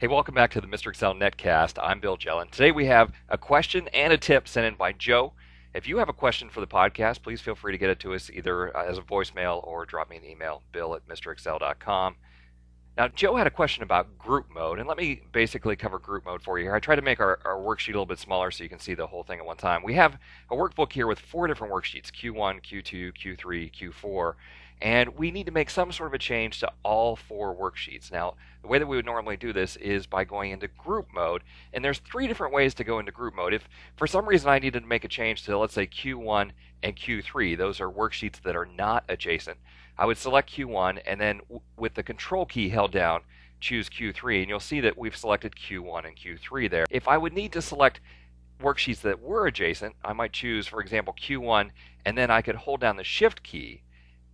Hey, welcome back to the Mr. Excel Netcast. I'm Bill Jelen. Today we have a question and a tip sent in by Joe. If you have a question for the podcast, please feel free to get it to us either uh, as a voicemail or drop me an email, bill at mrexcel.com. Now, Joe had a question about group mode, and let me basically cover group mode for you here. I tried to make our, our worksheet a little bit smaller so you can see the whole thing at one time. We have a workbook here with four different worksheets, Q1, Q2, Q3, Q4, and we need to make some sort of a change to all four worksheets. Now, the way that we would normally do this is by going into group mode, and there's three different ways to go into group mode. If for some reason I needed to make a change to, let's say, Q1 and Q3, those are worksheets that are not adjacent, I would select Q1 and then with the control key held down, choose Q3, and you'll see that we've selected Q1 and Q3 there. If I would need to select worksheets that were adjacent, I might choose, for example, Q1, and then I could hold down the Shift key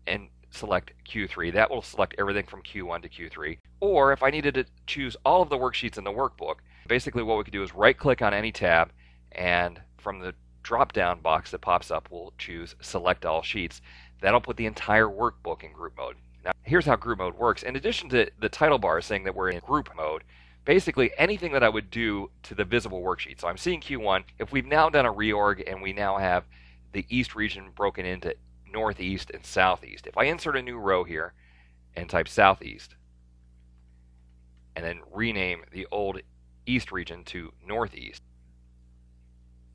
and select Q3. That will select everything from Q1 to Q3. Or if I needed to choose all of the worksheets in the workbook, basically what we could do is right click on any tab and from the drop down box that pops up, we'll choose select all sheets. That'll put the entire workbook in group mode. Now, here's how group mode works. In addition to the title bar saying that we're in group mode, basically anything that I would do to the visible worksheet. So I'm seeing Q1. If we've now done a reorg and we now have the East region broken into northeast and southeast. If I insert a new row here and type southeast and then rename the old east region to northeast,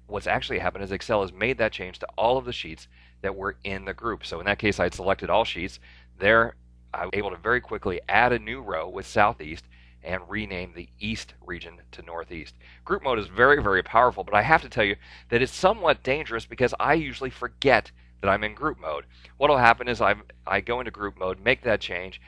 what's actually happened is Excel has made that change to all of the sheets that were in the group. So in that case, I had selected all sheets. There, I was able to very quickly add a new row with southeast and rename the east region to northeast. Group mode is very, very powerful, but I have to tell you that it's somewhat dangerous because I usually forget that I'm in group mode. What will happen is I I go into group mode, make that change,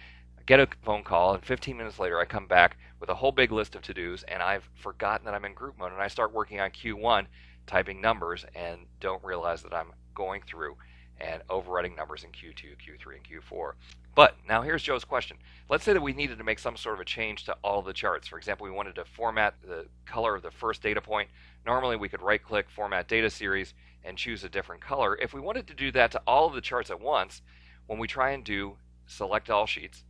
get a phone call, and 15 minutes later I come back with a whole big list of to-dos, and I've forgotten that I'm in group mode, and I start working on Q1, typing numbers, and don't realize that I'm going through and overwriting numbers in Q2, Q3, and Q4. But now here's Joe's question. Let's say that we needed to make some sort of a change to all the charts. For example, we wanted to format the color of the first data point. Normally we could right click Format Data Series and choose a different color. If we wanted to do that to all of the charts at once, when we try and do Select All Sheets,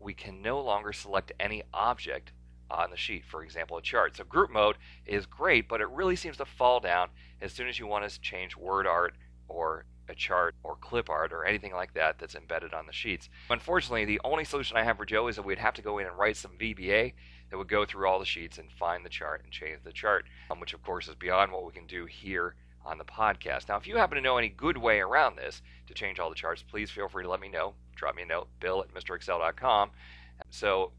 we can no longer select any object on the sheet, for example, a chart. So group mode is great, but it really seems to fall down as soon as you want to change word art or a chart or clip art or anything like that that's embedded on the sheets. Unfortunately, the only solution I have for Joe is that we'd have to go in and write some VBA that would go through all the sheets and find the chart and change the chart, um, which of course is beyond what we can do here on the podcast. Now, if you happen to know any good way around this to change all the charts, please feel free to let me know. Drop me a note, bill at mrexcel.com. So,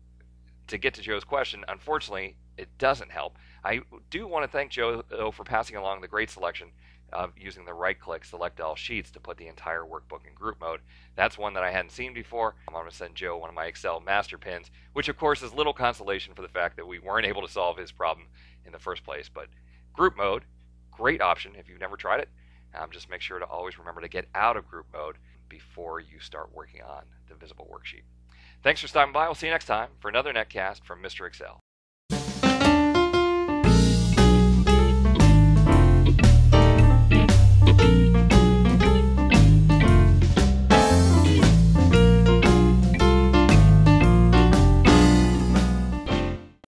to get to Joe's question, unfortunately, it doesn't help. I do want to thank Joe, though, for passing along the great selection of using the right click select all sheets to put the entire workbook in group mode. That's one that I hadn't seen before. I'm going to send Joe one of my Excel master pins, which of course is little consolation for the fact that we weren't able to solve his problem in the first place. But group mode, great option if you've never tried it. Um, just make sure to always remember to get out of group mode before you start working on the visible worksheet. Thanks for stopping by. We'll see you next time for another netcast from Mr. Excel.